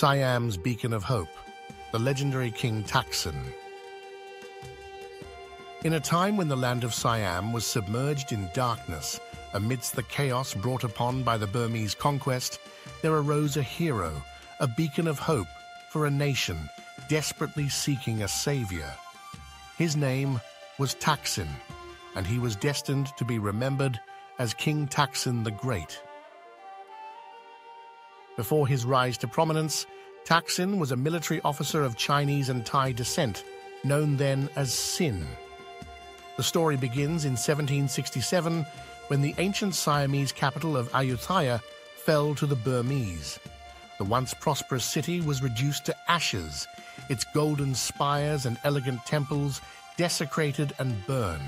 Siam's beacon of hope, the legendary King Taksin. In a time when the land of Siam was submerged in darkness amidst the chaos brought upon by the Burmese conquest, there arose a hero, a beacon of hope for a nation desperately seeking a savior. His name was Taksin, and he was destined to be remembered as King Taksin the Great. Before his rise to prominence, Taksin was a military officer of Chinese and Thai descent, known then as Sin. The story begins in 1767 when the ancient Siamese capital of Ayutthaya fell to the Burmese. The once prosperous city was reduced to ashes, its golden spires and elegant temples desecrated and burned.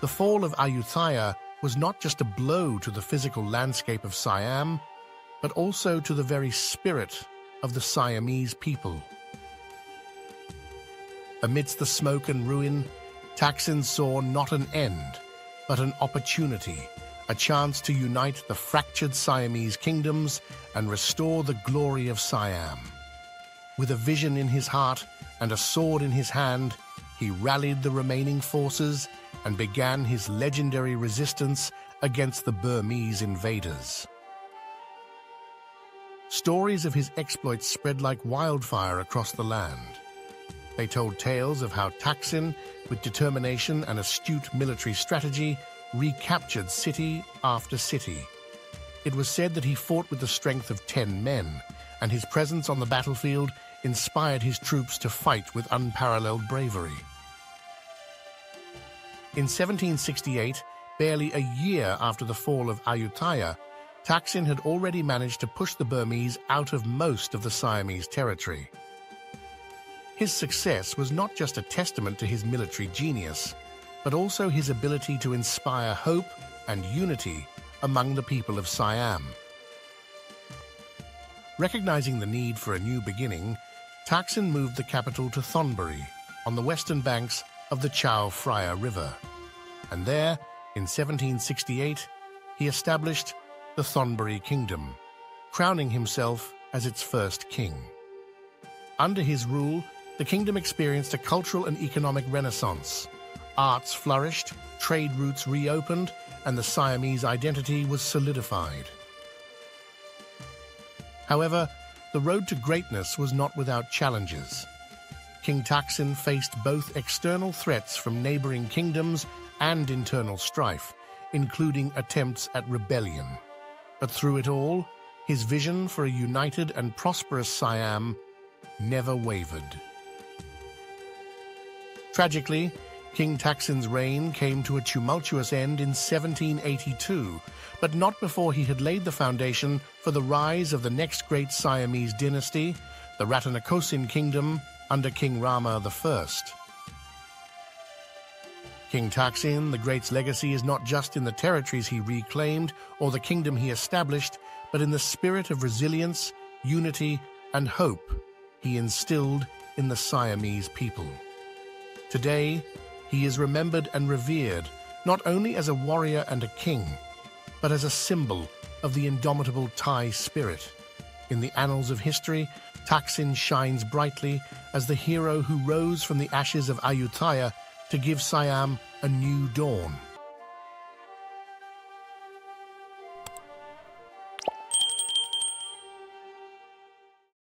The fall of Ayutthaya was not just a blow to the physical landscape of Siam, but also to the very spirit of the Siamese people. Amidst the smoke and ruin, Taksin saw not an end, but an opportunity, a chance to unite the fractured Siamese kingdoms and restore the glory of Siam. With a vision in his heart and a sword in his hand, he rallied the remaining forces and began his legendary resistance against the Burmese invaders. Stories of his exploits spread like wildfire across the land. They told tales of how Taksin, with determination and astute military strategy, recaptured city after city. It was said that he fought with the strength of ten men, and his presence on the battlefield inspired his troops to fight with unparalleled bravery. In 1768, barely a year after the fall of Ayutthaya, Taksin had already managed to push the Burmese out of most of the Siamese territory. His success was not just a testament to his military genius, but also his ability to inspire hope and unity among the people of Siam. Recognizing the need for a new beginning, Taksin moved the capital to Thonburi, on the western banks of the Chao Phraya River. And there, in 1768, he established the Thonburi Kingdom, crowning himself as its first king. Under his rule, the kingdom experienced a cultural and economic renaissance. Arts flourished, trade routes reopened, and the Siamese identity was solidified. However, the road to greatness was not without challenges. King Taksin faced both external threats from neighboring kingdoms and internal strife, including attempts at rebellion. But through it all, his vision for a united and prosperous Siam never wavered. Tragically, King Taksin's reign came to a tumultuous end in 1782, but not before he had laid the foundation for the rise of the next great Siamese dynasty, the Ratanakosin Kingdom, under King Rama I. King Taksin the Great's legacy is not just in the territories he reclaimed or the kingdom he established, but in the spirit of resilience, unity, and hope he instilled in the Siamese people. Today, he is remembered and revered not only as a warrior and a king, but as a symbol of the indomitable Thai spirit. In the annals of history, Taksin shines brightly as the hero who rose from the ashes of Ayutthaya to give Siam a new dawn.